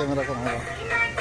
camera ko mga